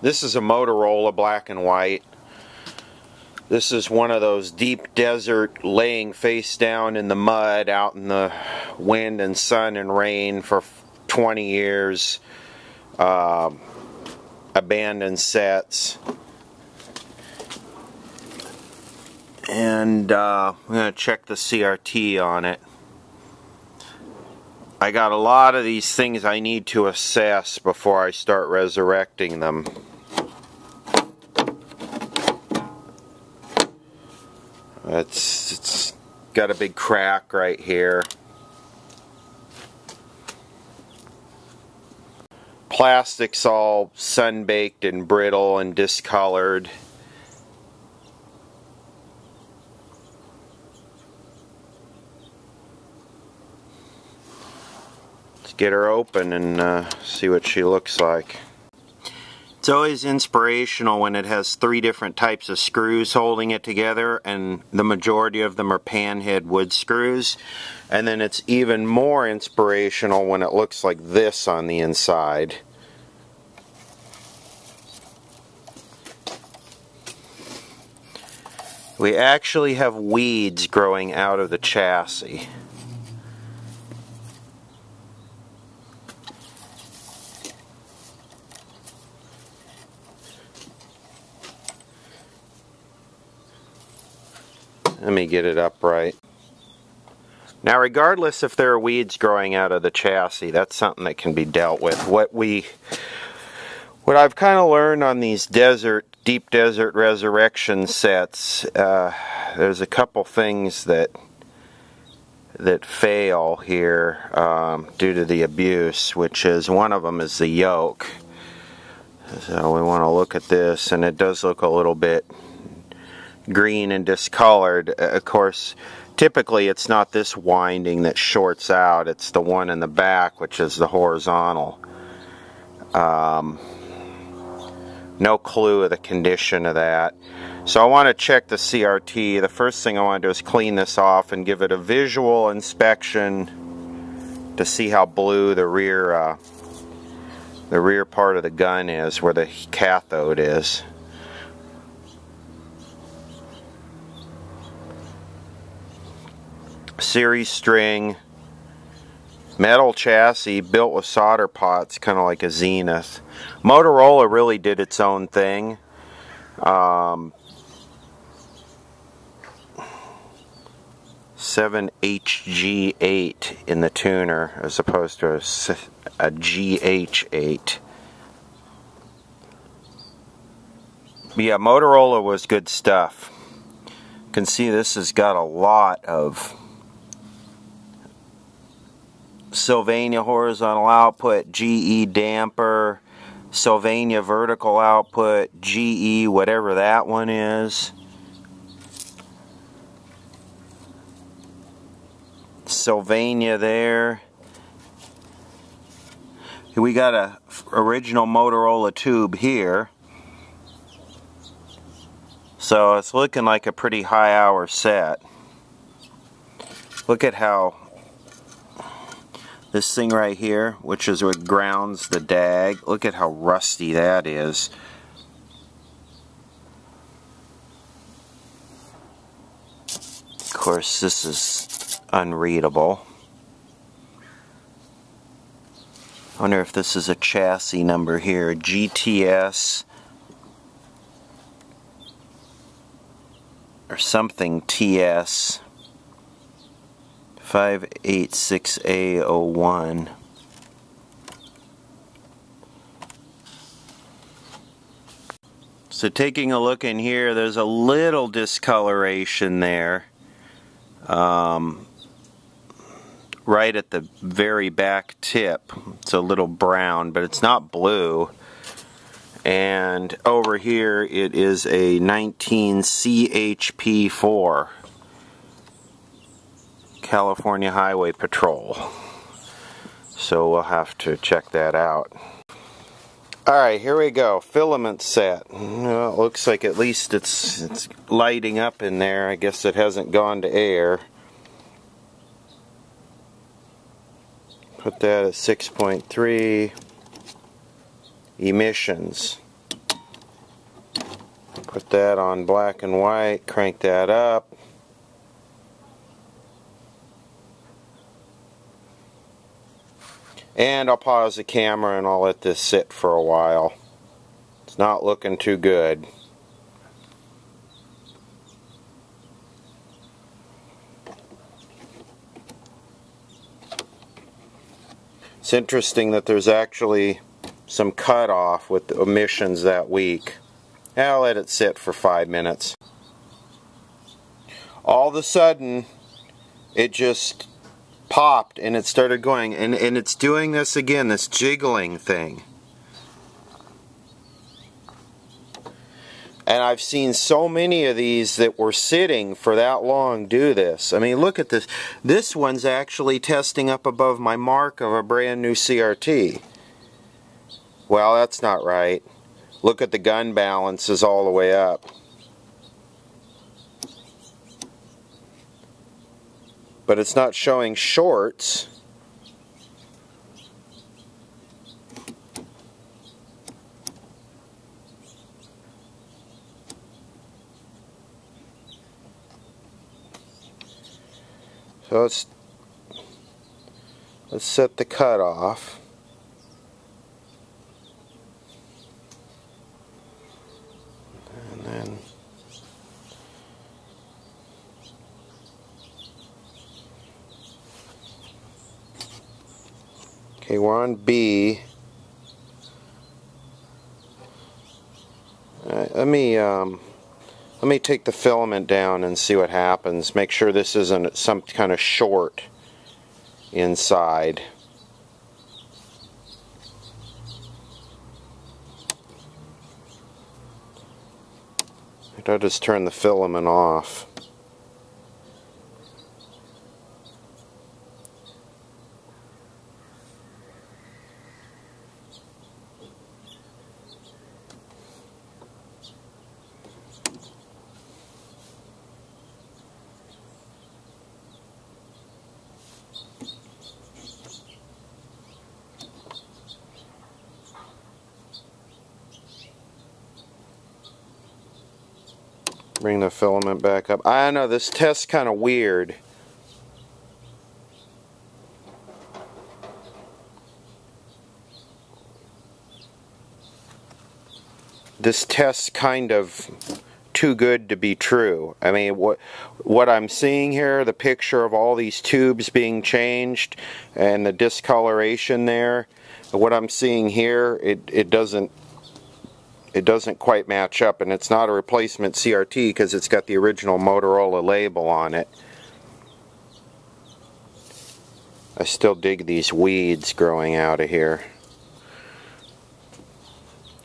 This is a Motorola black and white. This is one of those deep desert laying face down in the mud out in the wind and sun and rain for 20 years. Uh, abandoned sets. And uh, I'm going to check the CRT on it. I got a lot of these things I need to assess before I start resurrecting them. It's, it's got a big crack right here. Plastic's all sun-baked and brittle and discolored. Let's get her open and uh, see what she looks like. It's always inspirational when it has three different types of screws holding it together and the majority of them are panhead wood screws. And then it's even more inspirational when it looks like this on the inside. We actually have weeds growing out of the chassis. Let me get it upright. Now regardless if there are weeds growing out of the chassis, that's something that can be dealt with. What we what I've kind of learned on these desert, deep desert resurrection sets, uh, there's a couple things that that fail here um, due to the abuse, which is one of them is the yoke. So we want to look at this, and it does look a little bit green and discolored. Uh, of course, typically it's not this winding that shorts out, it's the one in the back, which is the horizontal. Um, no clue of the condition of that. So I want to check the CRT. The first thing I want to do is clean this off and give it a visual inspection to see how blue the rear uh, the rear part of the gun is, where the cathode is. Series string, metal chassis built with solder pots, kind of like a Zenith. Motorola really did its own thing. Um, 7HG8 in the tuner as opposed to a, a GH8. yeah, Motorola was good stuff. You can see this has got a lot of Sylvania horizontal output, GE damper, Sylvania vertical output, GE whatever that one is. Sylvania there. We got a original Motorola tube here. So it's looking like a pretty high hour set. Look at how this thing right here, which is what grounds the dag, look at how rusty that is. Of course, this is unreadable. I wonder if this is a chassis number here. GTS or something TS 586A01. So taking a look in here, there's a little discoloration there. Um, right at the very back tip. It's a little brown, but it's not blue. And over here it is a 19 CHP4. California Highway Patrol. So we'll have to check that out. Alright, here we go. Filament set. Well, it looks like at least it's, it's lighting up in there. I guess it hasn't gone to air. Put that at 6.3. Emissions. Put that on black and white, crank that up. And I'll pause the camera and I'll let this sit for a while. It's not looking too good. It's interesting that there's actually some cutoff with the emissions that weak. I'll let it sit for five minutes. All of a sudden, it just popped and it started going. And, and it's doing this again this jiggling thing. And I've seen so many of these that were sitting for that long do this. I mean look at this. This one's actually testing up above my mark of a brand new CRT well that's not right. Look at the gun balances all the way up but it's not showing shorts. So let's let's set the cutoff. And then Okay, we're on B. Right, let me um, let me take the filament down and see what happens. Make sure this isn't some kind of short inside. I'll just turn the filament off. Bring the filament back up. I know this test's kind of weird. This test's kind of too good to be true. I mean, what what I'm seeing here, the picture of all these tubes being changed and the discoloration there, what I'm seeing here, it, it doesn't it doesn't quite match up and it's not a replacement CRT because it's got the original Motorola label on it. I still dig these weeds growing out of here.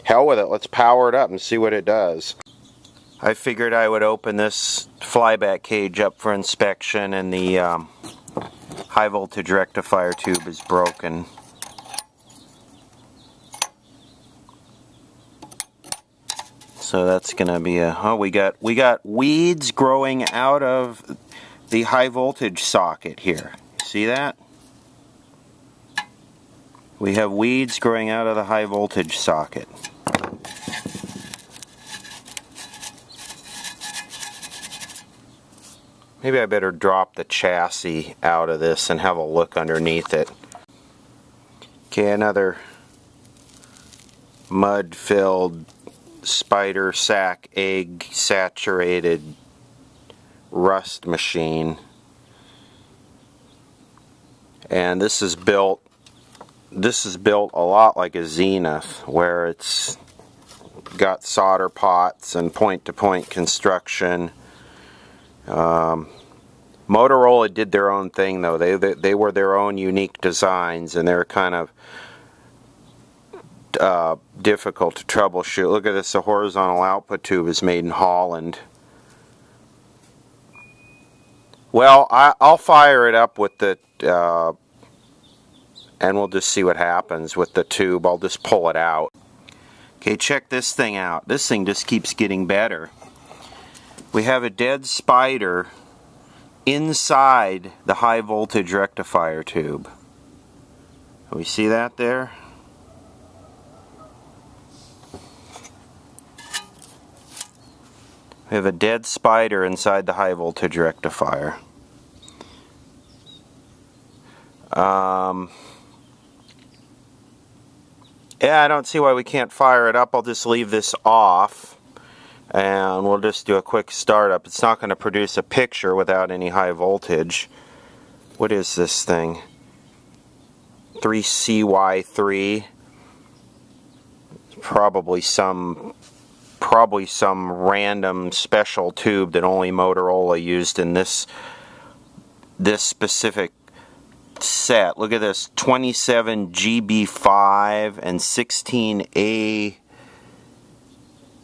Hell with it, let's power it up and see what it does. I figured I would open this flyback cage up for inspection and the um, high voltage rectifier tube is broken. So that's to be a, oh, we got, we got weeds growing out of the high voltage socket here. See that? We have weeds growing out of the high voltage socket. Maybe I better drop the chassis out of this and have a look underneath it. Okay, another mud-filled spider sac egg saturated rust machine. And this is built this is built a lot like a Zenith where it's got solder pots and point-to-point -point construction. Um, Motorola did their own thing though. They, they, they were their own unique designs and they're kind of uh, difficult to troubleshoot. Look at this, the horizontal output tube is made in Holland. Well, I, will fire it up with the, uh, and we'll just see what happens with the tube. I'll just pull it out. Okay, check this thing out. This thing just keeps getting better. We have a dead spider inside the high voltage rectifier tube. We see that there? We have a dead spider inside the high voltage rectifier. Um, yeah, I don't see why we can't fire it up. I'll just leave this off and we'll just do a quick startup. It's not going to produce a picture without any high voltage. What is this thing? 3CY3 probably some probably some random special tube that only Motorola used in this this specific set. Look at this 27 GB5 and 16A.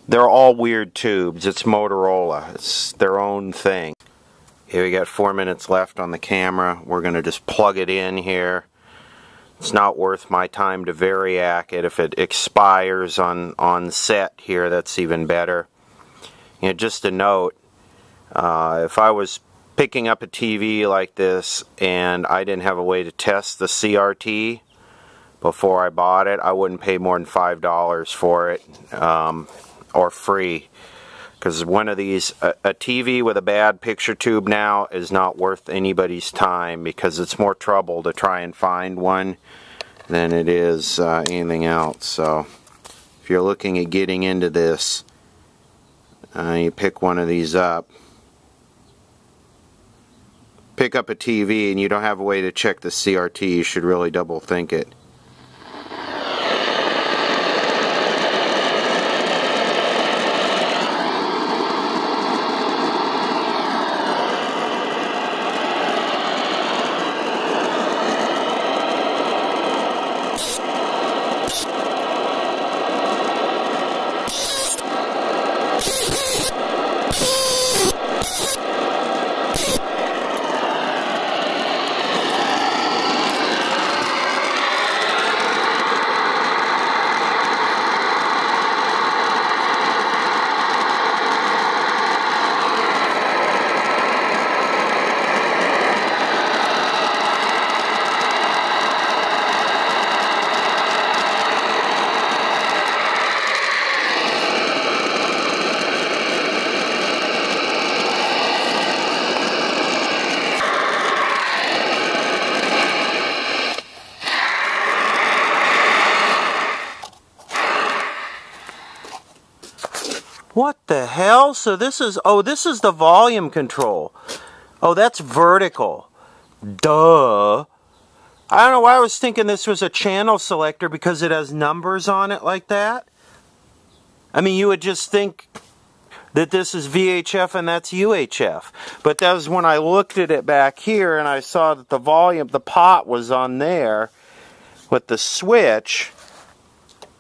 They're all weird tubes. It's Motorola. It's their own thing. Here we got four minutes left on the camera. We're going to just plug it in here. It's not worth my time to variac it. If it expires on, on set here, that's even better. You know, just a note, uh, if I was picking up a TV like this and I didn't have a way to test the CRT before I bought it, I wouldn't pay more than $5 for it um, or free. Because one of these, a, a, TV with a bad picture tube now is not worth anybody's time because it's more trouble to try and find one than it is uh, anything else. So if you're looking at getting into this, uh, you pick one of these up pick up a TV and you don't have a way to check the CRT, you should really double think it. What the hell? So this is, oh, this is the volume control. Oh, that's vertical. Duh. I don't know why I was thinking this was a channel selector because it has numbers on it like that. I mean, you would just think that this is VHF and that's UHF. But that was when I looked at it back here and I saw that the volume, the pot was on there with the switch.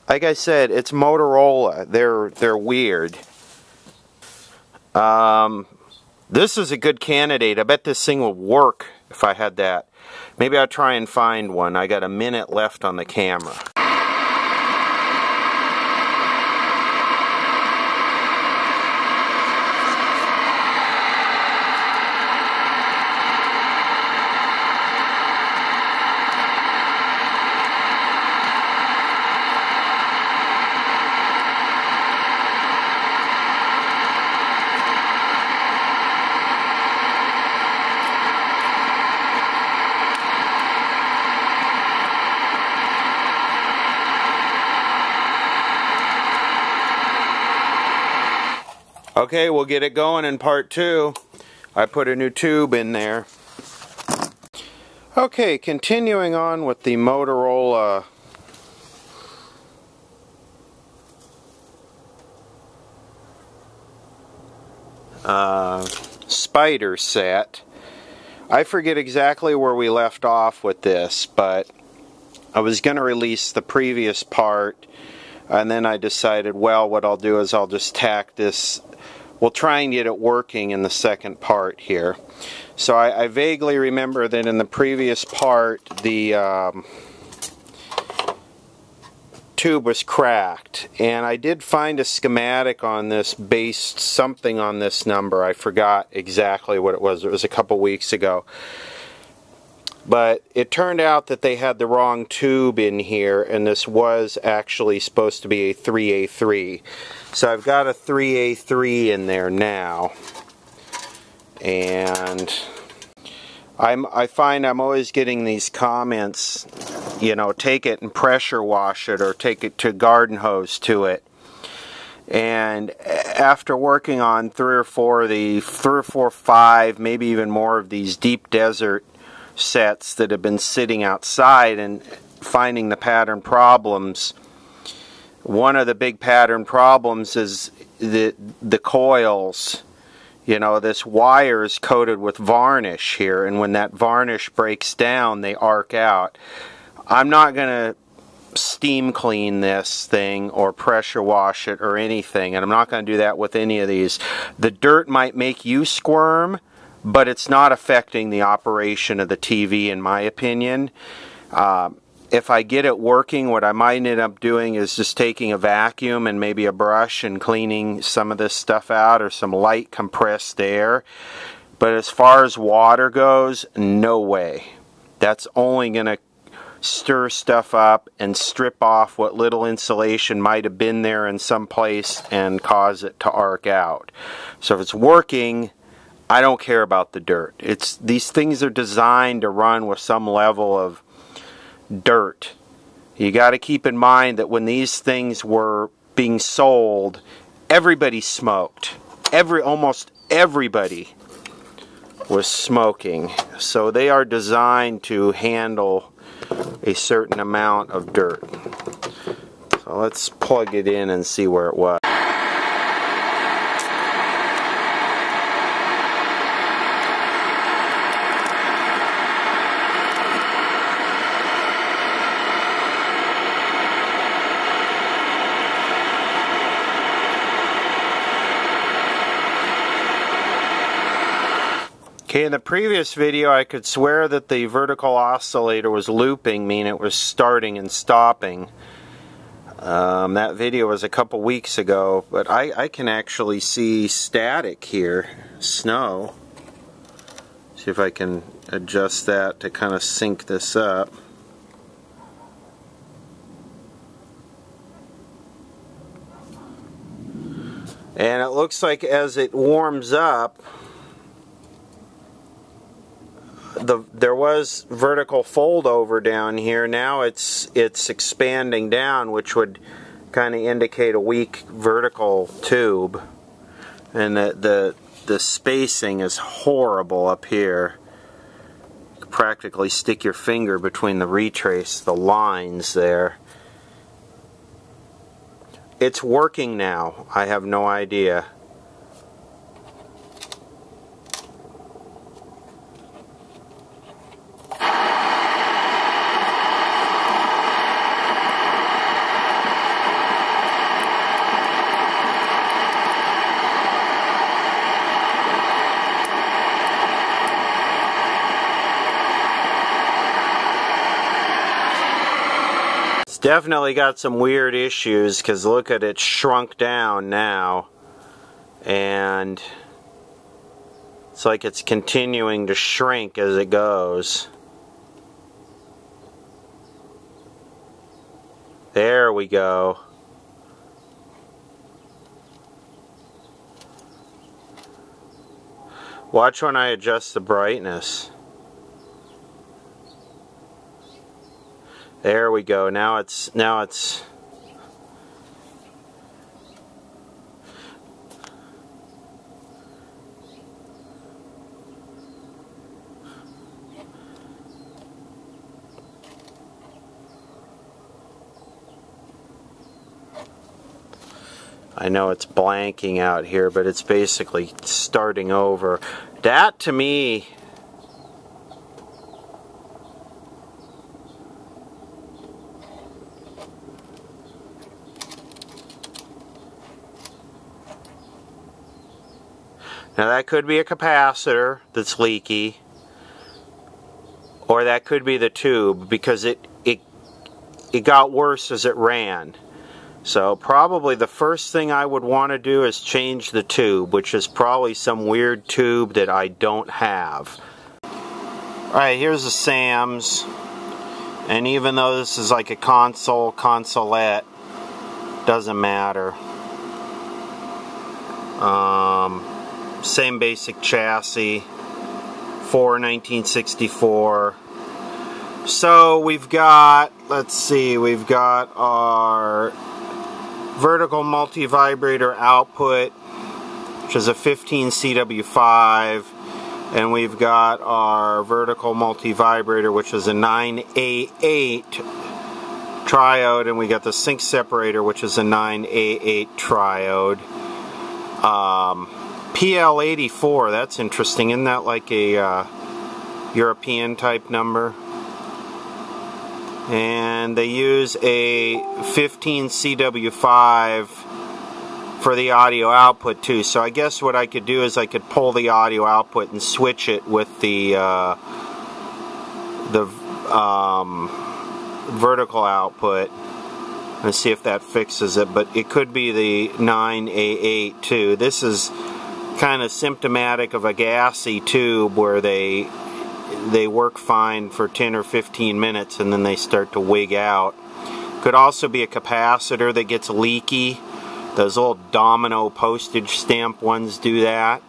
Like I said, it's Motorola. They're they're weird. Um, this is a good candidate. I bet this thing will work if I had that. Maybe I'll try and find one. I got a minute left on the camera. Okay, we'll get it going in part two. I put a new tube in there. Okay, continuing on with the Motorola uh, spider set. I forget exactly where we left off with this, but I was going to release the previous part and then I decided, well, what I'll do is I'll just tack this We'll try and get it working in the second part here. So I, I vaguely remember that in the previous part the um, tube was cracked and I did find a schematic on this based something on this number. I forgot exactly what it was. It was a couple weeks ago. But it turned out that they had the wrong tube in here, and this was actually supposed to be a 3A3. So I've got a 3A3 in there now. And I'm, I find I'm always getting these comments, you know, take it and pressure wash it or take it to garden hose to it. And after working on three or four of the, three or four, five, maybe even more of these deep desert sets that have been sitting outside and finding the pattern problems, one of the big pattern problems is the, the coils. You know, this wire is coated with varnish here, and when that varnish breaks down, they arc out. I'm not going to steam clean this thing or pressure wash it or anything and I'm not going to do that with any of these. The dirt might make you squirm but it's not affecting the operation of the TV in my opinion. Uh, if I get it working, what I might end up doing is just taking a vacuum and maybe a brush and cleaning some of this stuff out or some light compressed air. But as far as water goes, no way. That's only going to stir stuff up and strip off what little insulation might have been there in some place and cause it to arc out. So if it's working, I don't care about the dirt. It's these things are designed to run with some level of dirt. You got to keep in mind that when these things were being sold, everybody smoked. Every almost everybody was smoking. So they are designed to handle a certain amount of dirt. So let's plug it in and see where it was. In the previous video I could swear that the vertical oscillator was looping, meaning it was starting and stopping. Um, that video was a couple weeks ago, but I, I can actually see static here, snow. See if I can adjust that to kind of sync this up. And it looks like as it warms up, the there was vertical fold over down here. Now it's it's expanding down, which would kind of indicate a weak vertical tube. And the, the the spacing is horrible up here. You practically stick your finger between the retrace, the lines there. It's working now. I have no idea. Definitely got some weird issues because look at it shrunk down now. And it's like it's continuing to shrink as it goes. There we go. Watch when I adjust the brightness There we go. Now it's now it's I know it's blanking out here, but it's basically starting over. That to me Now that could be a capacitor that's leaky or that could be the tube because it it it got worse as it ran. So probably the first thing I would want to do is change the tube, which is probably some weird tube that I don't have. Alright, here's the SAMs. And even though this is like a console, consolette, doesn't matter. Um, same basic chassis for 1964. So we've got, let's see, we've got our vertical multi-vibrator output, which is a 15 CW5, and we've got our vertical multi-vibrator, which is a 9A8 triode, and we got the sync separator, which is a 9A8 triode. Um, PL84, that's interesting. Isn't that like a uh, European type number? And they use a 15 CW5 for the audio output too. So I guess what I could do is I could pull the audio output and switch it with the uh, the um, vertical output and see if that fixes it. But it could be the 9A8 too. This is kind of symptomatic of a gassy tube where they they work fine for 10 or 15 minutes and then they start to wig out. Could also be a capacitor that gets leaky. Those old domino postage stamp ones do that.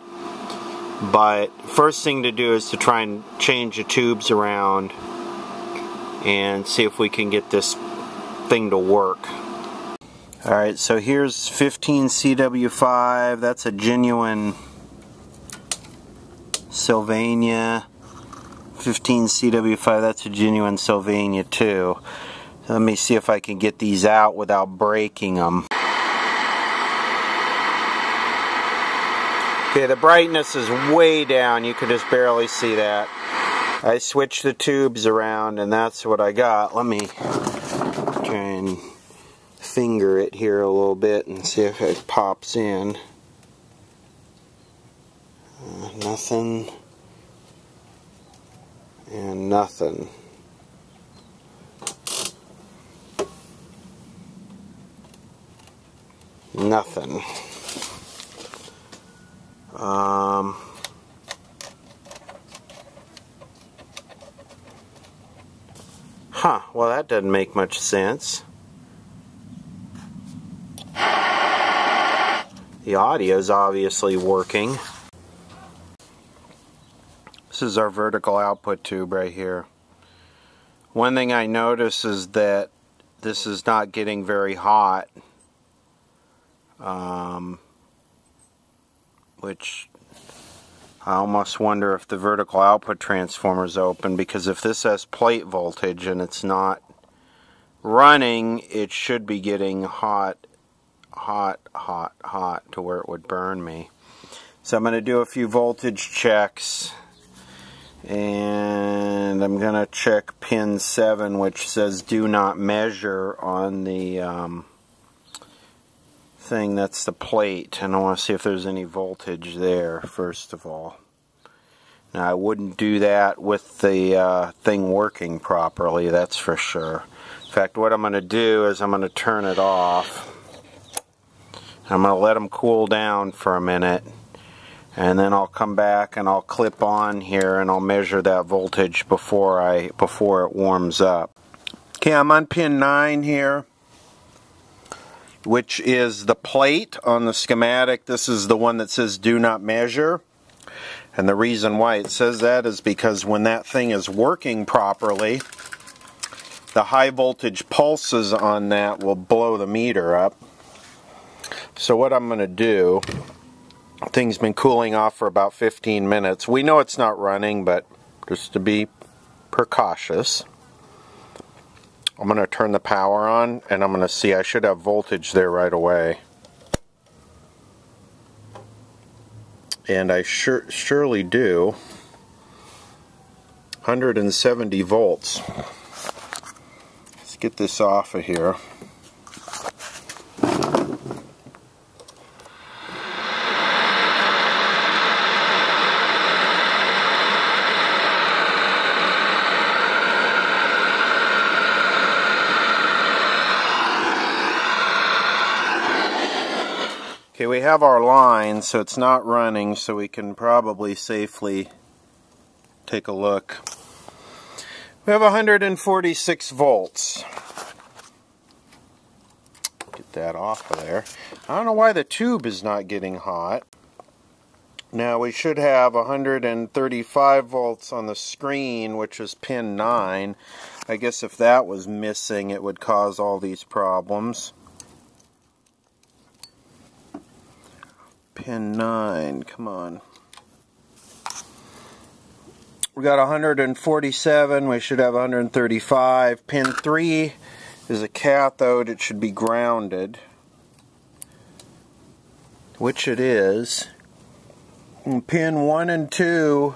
But first thing to do is to try and change the tubes around and see if we can get this thing to work. Alright, so here's 15 CW5. That's a genuine Sylvania. 15 CW5, that's a genuine Sylvania too. Let me see if I can get these out without breaking them. Okay, the brightness is way down. You can just barely see that. I switched the tubes around and that's what I got. Let me try and finger it here a little bit and see if it pops in. Uh, nothing. And nothing. Nothing. Um, huh, well that doesn't make much sense. The audio is obviously working. This is our vertical output tube right here. One thing I notice is that this is not getting very hot. Um, which I almost wonder if the vertical output transformer is open because if this has plate voltage and it's not running, it should be getting hot hot, hot, hot to where it would burn me. So I'm going to do a few voltage checks and I'm going to check pin 7 which says do not measure on the um, thing that's the plate and I want to see if there's any voltage there first of all. Now I wouldn't do that with the uh, thing working properly that's for sure. In fact what I'm going to do is I'm going to turn it off I'm going to let them cool down for a minute and then I'll come back and I'll clip on here and I'll measure that voltage before I before it warms up. Okay, I'm on pin 9 here which is the plate on the schematic. This is the one that says do not measure. And the reason why it says that is because when that thing is working properly, the high voltage pulses on that will blow the meter up. So what I'm going to do, thing's been cooling off for about 15 minutes. We know it's not running, but just to be precautious, I'm going to turn the power on and I'm going to see I should have voltage there right away. And I sure, surely do. 170 volts. Let's get this off of here. We have our line, so it's not running, so we can probably safely take a look. We have 146 volts. Get that off of there. I don't know why the tube is not getting hot. Now we should have 135 volts on the screen, which is pin 9. I guess if that was missing, it would cause all these problems. Pin 9, come on. We got 147, we should have 135. Pin 3 is a cathode, it should be grounded. Which it is. And pin 1 and 2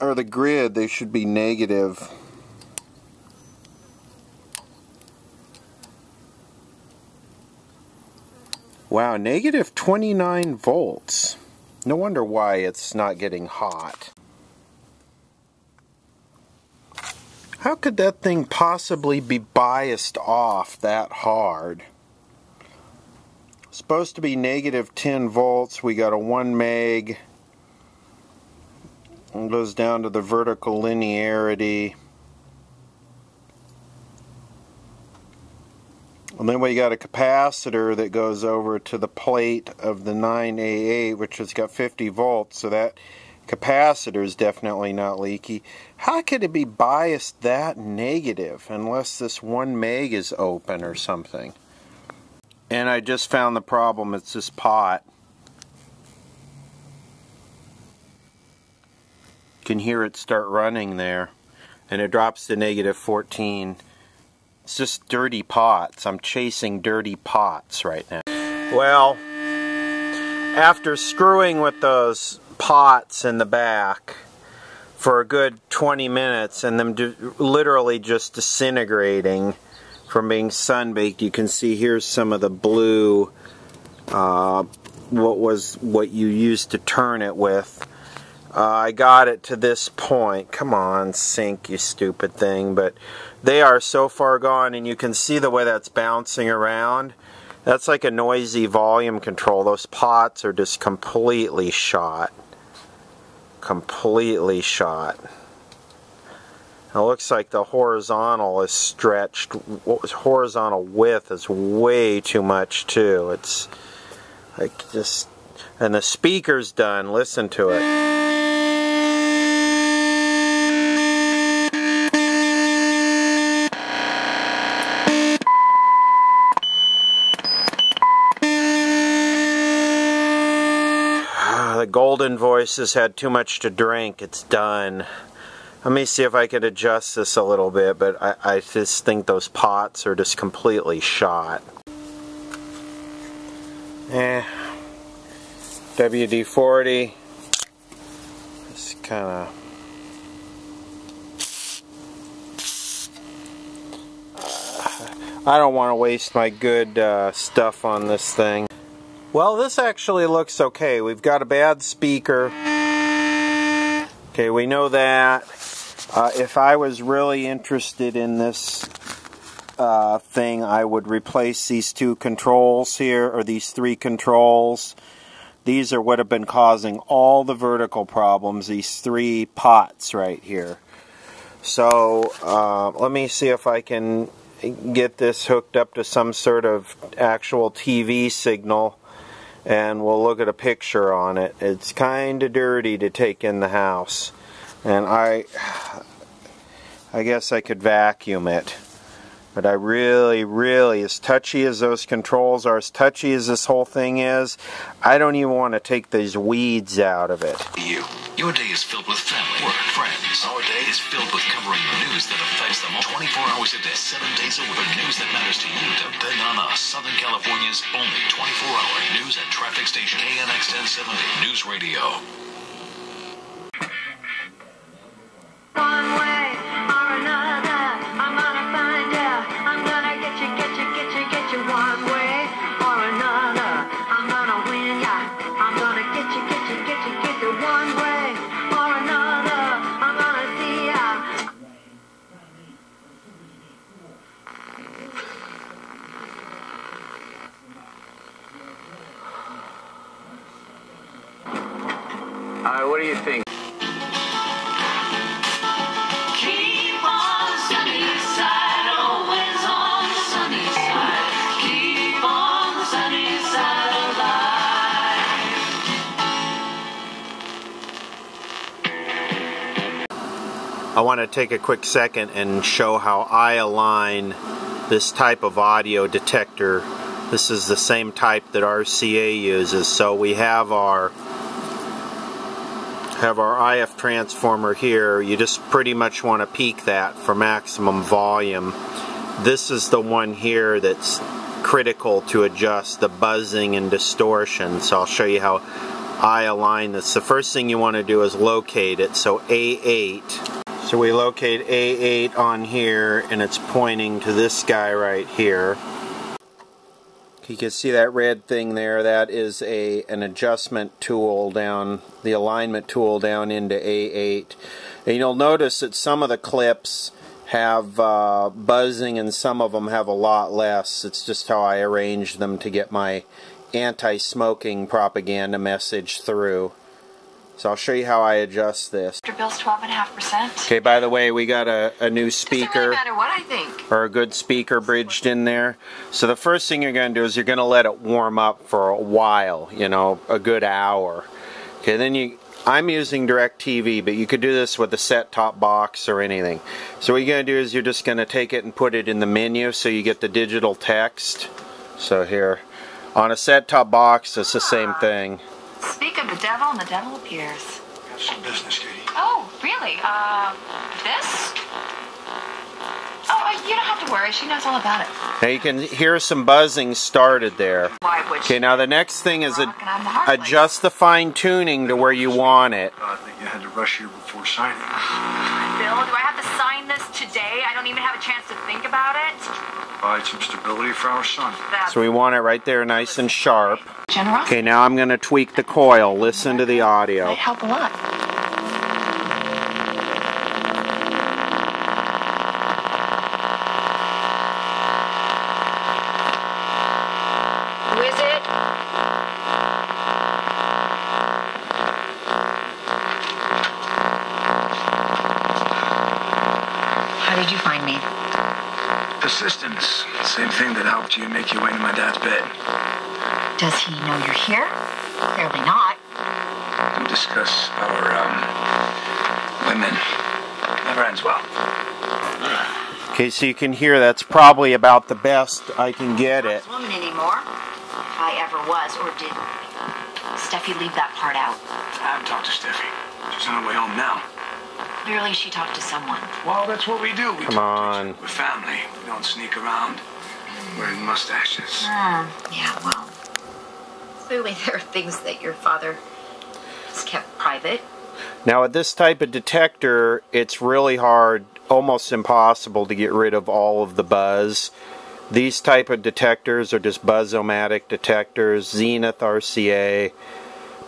are the grid, they should be negative. Wow, negative 29 volts. No wonder why it's not getting hot. How could that thing possibly be biased off that hard? supposed to be negative 10 volts. We got a 1 meg. It goes down to the vertical linearity. And then we got a capacitor that goes over to the plate of the 9A8, which has got 50 volts, so that capacitor is definitely not leaky. How could it be biased that negative unless this 1 meg is open or something? And I just found the problem, it's this pot. You can hear it start running there, and it drops to negative 14. It's just dirty pots. I'm chasing dirty pots right now. Well, after screwing with those pots in the back for a good 20 minutes and them literally just disintegrating from being sun-baked, you can see here's some of the blue, uh, what was what you used to turn it with. Uh, I got it to this point. Come on, sync, you stupid thing. But they are so far gone, and you can see the way that's bouncing around. That's like a noisy volume control. Those pots are just completely shot. Completely shot. It looks like the horizontal is stretched. Horizontal width is way too much too. It's like just, and the speaker's done. Listen to it. Golden Voice has had too much to drink. It's done. Let me see if I could adjust this a little bit, but I, I just think those pots are just completely shot. Eh. WD-40. Just kind of... I don't want to waste my good uh, stuff on this thing. Well, this actually looks okay. We've got a bad speaker. Okay, we know that. Uh, if I was really interested in this uh, thing, I would replace these two controls here, or these three controls. These are what have been causing all the vertical problems, these three pots right here. So, uh, let me see if I can get this hooked up to some sort of actual TV signal and we'll look at a picture on it. It's kind of dirty to take in the house. And I I guess I could vacuum it. But I really, really, as touchy as those controls are, as touchy as this whole thing is, I don't even want to take these weeds out of it. You. Your day is filled with family, work, friends. Our day filled with covering the news that affects them all 24 hours a day, 7 days a week. The news that matters to you depend on us. Southern California's only 24-hour news and traffic station, KNX 1070 News Radio. Take a quick second and show how I align this type of audio detector. This is the same type that RCA uses. So we have our have our IF transformer here. You just pretty much want to peak that for maximum volume. This is the one here that's critical to adjust the buzzing and distortion. So I'll show you how I align this. The first thing you want to do is locate it. So A8 so we locate A8 on here and it's pointing to this guy right here. You can see that red thing there. That is a an adjustment tool down, the alignment tool down into A8. And you'll notice that some of the clips have uh, buzzing and some of them have a lot less. It's just how I arranged them to get my anti-smoking propaganda message through. So I'll show you how I adjust this. Bill's 12.5%. Okay, by the way, we got a, a new Doesn't speaker really matter what I think. or a good speaker bridged in there. So the first thing you're going to do is you're going to let it warm up for a while, you know, a good hour. Okay, then you I'm using DirecTV, but you could do this with a set-top box or anything. So what you're going to do is you're just going to take it and put it in the menu so you get the digital text. So here, on a set-top box, it's the same ah. thing. Speak of the devil and the devil appears. Got some business, Katie. Oh, really? Uh, this? Oh, uh, you don't have to worry. She knows all about it. Now you can hear some buzzing started there. Why would she? Okay, now the next thing is ad- Rock and I'm the adjust the fine tuning to where you want it. Thought that you had to rush here before signing. Bill, do I have to sign this today? I don't even have a chance to think about it. Provide some stability for our son. That's So we want it right there nice and sharp. generosity. Okay, now I'm going to tweak the coil. Listen to the audio. Might help a lot. Does he know you're here? Clearly not. We'll discuss our, um, women. Never ends well. Okay, so you can hear that's probably about the best I can get it. Woman anymore. If I ever was, or did Steffi leave that part out? I haven't talked to Steffi. She's on her way home now. Clearly, she talked to someone. Well, that's what we do. We Come talk to each on. other. We're family. We don't sneak around wearing mustaches. Hmm. Yeah. Well, clearly there are things that your father has kept private. Now, with this type of detector, it's really hard, almost impossible to get rid of all of the buzz. These type of detectors are just buzz-o-matic detectors, Zenith RCA.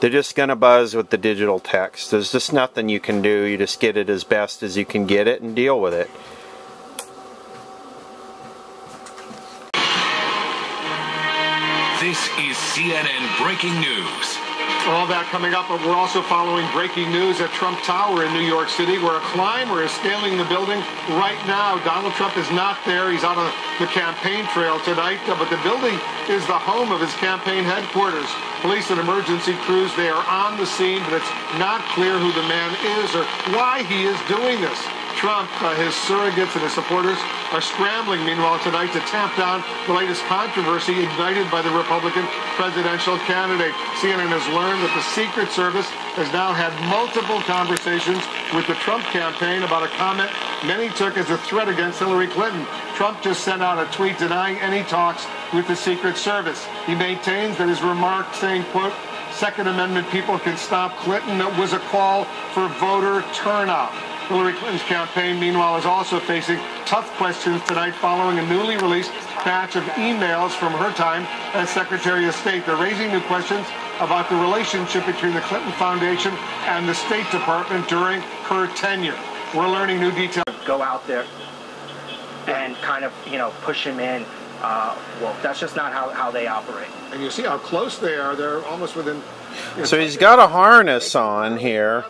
They're just going to buzz with the digital text. There's just nothing you can do. You just get it as best as you can get it and deal with it. This is CNN Breaking News. All that coming up, but we're also following breaking news at Trump Tower in New York City, where a climber is scaling the building right now. Donald Trump is not there. He's on the campaign trail tonight, uh, but the building is the home of his campaign headquarters. Police and emergency crews, they are on the scene, but it's not clear who the man is or why he is doing this. Trump, uh, his surrogates, and his supporters are scrambling, meanwhile, tonight to tamp down the latest controversy ignited by the Republican presidential candidate. CNN has learned that the Secret Service has now had multiple conversations with the Trump campaign about a comment many took as a threat against Hillary Clinton. Trump just sent out a tweet denying any talks with the Secret Service. He maintains that his remark saying, quote, Second Amendment people can stop Clinton was a call for voter turnout. Hillary Clinton's campaign, meanwhile, is also facing tough questions tonight following a newly released batch of emails from her time as Secretary of State. They're raising new questions about the relationship between the Clinton Foundation and the State Department during her tenure. We're learning new details. go out there and kind of, you know, push him in. Uh, well, that's just not how, how they operate. And you see how close they are. They're almost within. you know, So he's got a harness on here.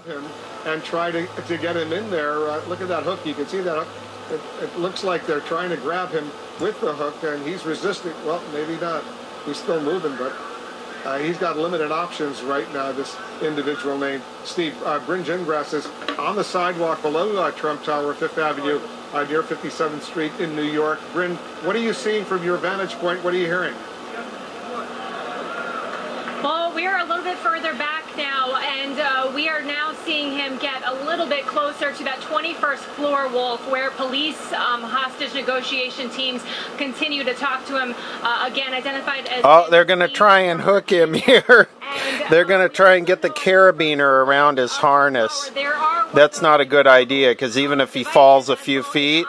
And try to, to get him in there. Uh, look at that hook. You can see that hook. It, it looks like they're trying to grab him with the hook, and he's resisting. Well, maybe not. He's still moving, but Uh, he's got limited options right now, this individual named Steve. Uh, Brynn is on the sidewalk below uh, Trump Tower, Fifth Avenue, uh, near 57th Street in New York. Brynn, what are you seeing from your vantage point? What are you hearing? We are a little bit further back now, and uh, we are now seeing him get a little bit closer to that 21st floor, Wolf, where police um, hostage negotiation teams continue to talk to him. Uh, again, identified as. Oh, they're going to try and hook him here. They're going to try and get the carabiner around his harness. That's not a good idea because even if he falls a few feet,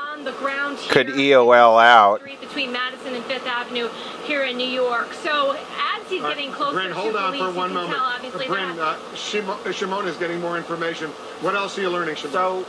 could EOL out. Between Madison and Fifth Avenue here in New York. So as he's getting closer Brynn, hold to on police, for one you moment. tell, Brynn, uh, Shimo- Shimon is getting more information. What else are you learning, Shimon? So,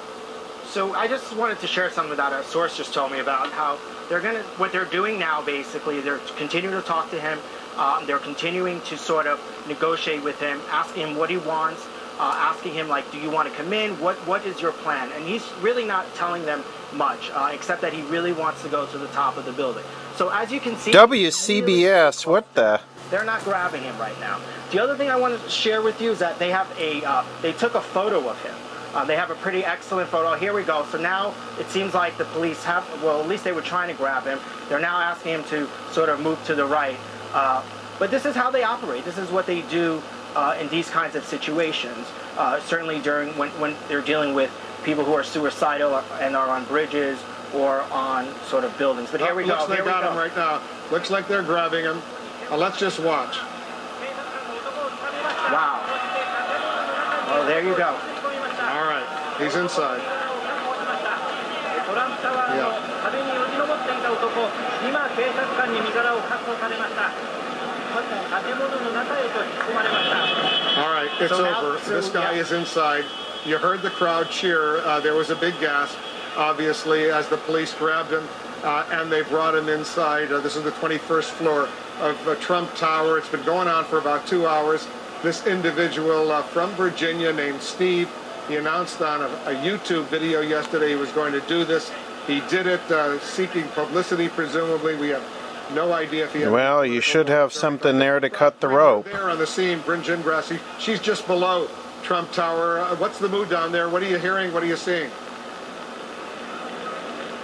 so I just wanted to share something that a source just told me about how they're gonna what they're doing now. Basically, they're continuing to talk to him. Um, they're continuing to sort of negotiate with him, asking him what he wants, uh, asking him like, do you want to come in? What what is your plan? And he's really not telling them much, uh, except that he really wants to go to the top of the building. So as you can see, WCBS, what the? They're not grabbing him right now. The other thing I wanted to share with you is that they have a, uh, they took a photo of him. Uh, they have a pretty excellent photo. Here we go. So now it seems like the police have, well, at least they were trying to grab him. They're now asking him to sort of move to the right. Uh, but this is how they operate. This is what they do uh, in these kinds of situations. Uh, certainly during when, when they're dealing with people who are suicidal and are on bridges or on sort of buildings. But here we Looks go. like Here they we got go. him right now. Looks like they're grabbing him. Well, let's just watch. Wow. Oh, there you go. All right. He's inside. Yeah. All right, it's so now, over. So this guy yeah. is inside. You heard the crowd cheer. Uh, there was a big gasp, obviously, as the police grabbed him and they brought him inside. Uh, this is the 21st floor of uh, Trump Tower. It's been going on for about two hours. This individual uh, from Virginia named Steve, he announced on a, a YouTube video yesterday he was going to do this. He did it uh, seeking publicity, presumably. We have no idea if he had Well, you should have something there to cut the rope. there on the scene, Brynn Gingras. She- She's just below Trump Tower. Uh, what's the mood down there? What are you hearing? What are you seeing?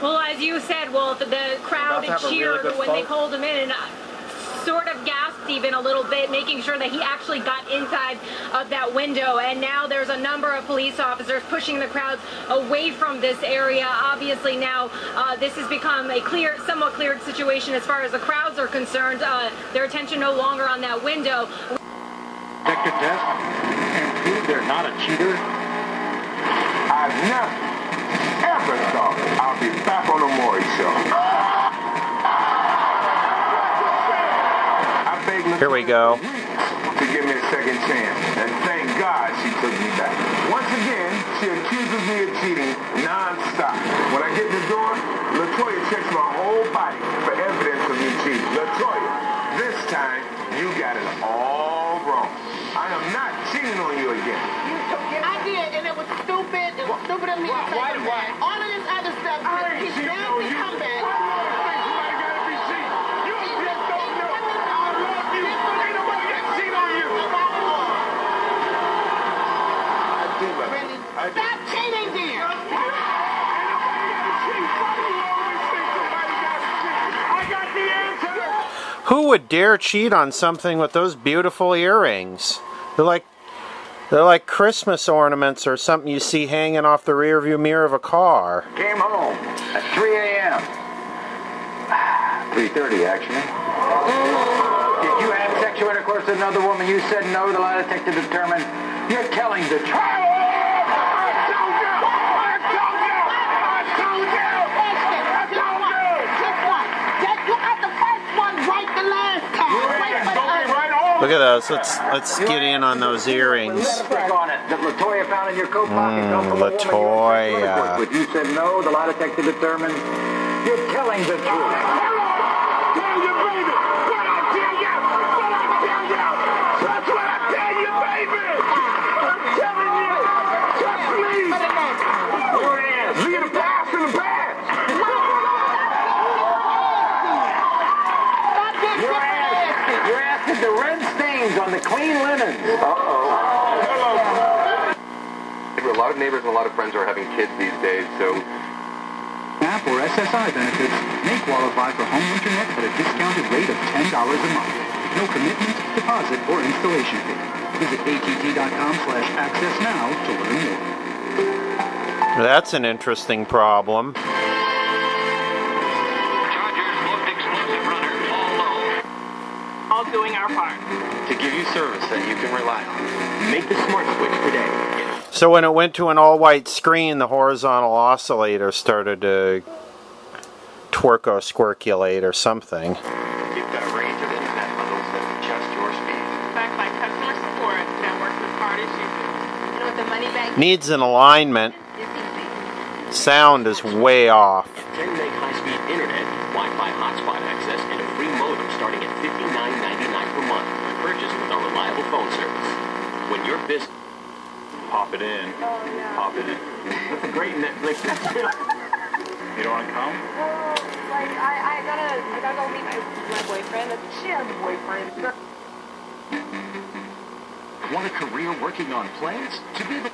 Well, as you said, Wolf, the crowd About to have a really cheered good when they fight. called him in and uh, sort of gasped even a little bit, making sure that he actually got inside of that window. And now there's a number of police officers pushing the crowds away from this area. Obviously, now uh, this has become a clear, somewhat cleared situation as far as the crowds are concerned. Uh, their attention no longer on that window. Take the test and prove they're not a cheater? I never, ever thought I'll be back on the Maury Show. Here we go. to give me a second chance, and thank God she took me back. Once again, she accuses me of cheating non-stop. When I get in the door, Latoya checks my whole body for evidence of me cheating. Latoya, this time you got it all wrong. I am not cheating on you again. I did, and it was stupid. It stupid of me to say why- why- All of this other stuff, I ain't he's cheating to come back. You think somebody gotta be cheating? You just don't know. I love you. Ain't nobody got cheat on you. I do love you. I do. Stop cheating then. Ain't nobody gotta cheat. Why do you always think somebody gotta cheat? I got the answer. Who would dare cheat on something with those beautiful earrings? They're like they're like Christmas ornaments or something you see hanging off the rearview mirror of a car. Came home at 3 a.m. 3.30, actually. Did you have sexual intercourse with another woman? You said no. The lie detector determined you're telling the truth. I told you. I told you. I told you. I told you. Just one. Just you got the first one right the last time. Wait for the Don't be other. right on. Look at those. Let's let's get in on those earrings. Lipstick on it that Latoya found in your coat pocket. Mm, come from a woman you had sexual Latoya. intercourse. You said no. The lie detector determined you're telling the truth. Tell you, baby. What I tell you. What I tell you. That's what I tell you, baby. I'm telling you. Just please. Leave the past in the past. Stop being Your nasty. ass, your ass is the red stain stains on the clean linens. A lot of neighbors and a lot of friends are having kids these days, so SNAP or SSI benefits may qualify for home internet at a discounted rate of $10 a month. No commitment, deposit, or installation fee. Visit att.com slash access now to learn more. That's an interesting problem. All doing our part. to give you service that you can rely on. Make the smart switch today. So when it went to an all-white screen, the horizontal oscillator started to twerk or squirculate or something. You've got a range of internet bundles that adjust your speed. Backed by customer support that works with parties you You know what the money bank Needs an alignment. Sound is way off. 10 meg high-speed internet, Wi-Fi hotspot access, and a free modem starting at $59.99 per month. Purchase with our reliable phone service. When your business... Pop it in. Oh, Pop it in. That's a great Netflix. you don't want to come? Like, I, I gotta, I gotta go meet my, my boyfriend. She has a boyfriend. Want a career working on planes? To be the...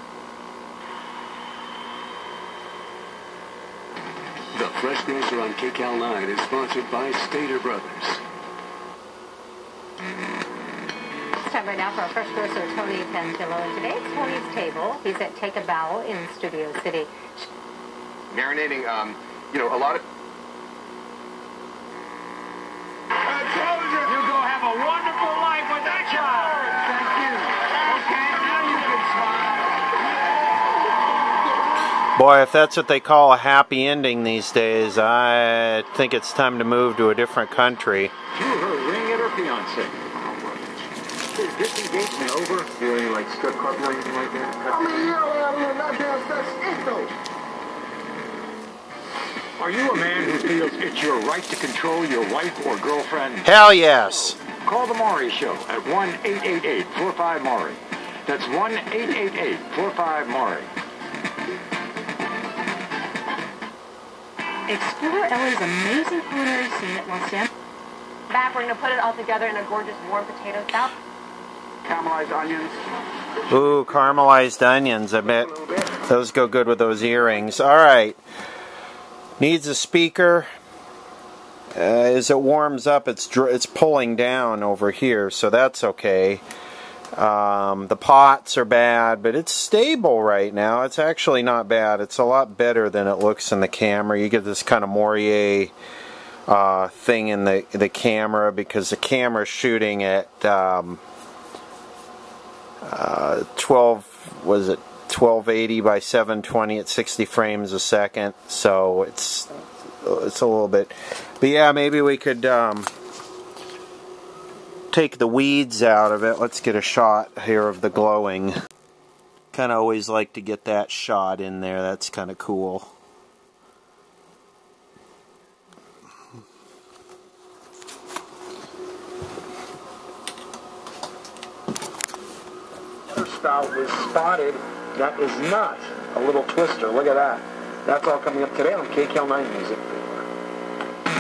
The Fresh Grocer on KCAL 9 is sponsored by Stater Brothers. It's time right now for our first grocer, Tony Pantillo. And today it's Tony's Table. He's at Take a Bow in Studio City. marinating, um, you know, a lot of You go have a wonderful life with that child. Thank you. Okay, now you can smile. Boy, if that's what they call a happy ending these days, I think it's time to move to a different country. To her ring at her fiance. Is this engagement over? Do any like strip club or anything like that? I mean, you don't have no goddamn sex. Are you a man who feels it's your right to control your wife or girlfriend? Hell yes. Call the Maury Show at 1-888-45-MAURY. That's 1-888-45-MAURY. Explore Ella's amazing culinary scene at Los Angeles. Back, we're gonna put it all together in a gorgeous warm potato salad. Caramelized onions. Ooh, caramelized onions. I bet those go good with those earrings. All right. Needs a speaker. Uh, as it warms up, it's it's pulling down over here, so that's okay. Um, the pots are bad, but it's stable right now. It's actually not bad. It's a lot better than it looks in the camera. You get this kind of moiré uh, thing in the the camera because the camera's shooting at um, uh, 12 was it 1280 by 720 at 60 frames a second? So it's it's a little bit but yeah maybe we could um, take the weeds out of it. Let's get a shot here of the glowing. Kind of always like to get that shot in there. That's kind of cool Spout was spotted. That is not a little twister. Look at that. That's all coming up today on KCAL 9 Music.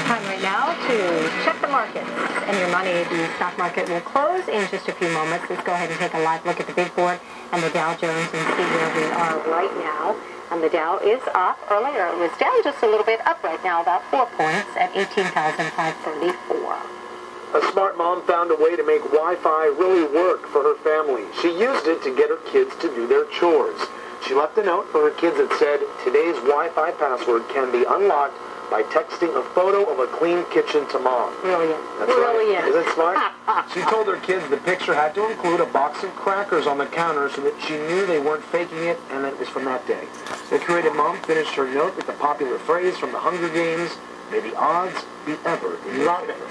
Time right now to check the markets and your money. The stock market will close in just a few moments. Let's go ahead and take a live look at the big board and the Dow Jones and see where we are right now. And the Dow is up. Earlier it was down just a little bit, up right now about four points at 18,534. A smart mom found a way to make Wi-Fi really work for her family. She used it to get her kids to do their chores. She left a note for her kids that said, today's Wi-Fi password can be unlocked by texting a photo of a clean kitchen to mom. Brilliant. That's Brilliant. right. Isn't it smart? she told her kids the picture had to include a box of crackers on the counter so that she knew they weren't faking it and that it was from that day. The creative mom finished her note with the popular phrase from the Hunger Games, may the odds be ever in your favor.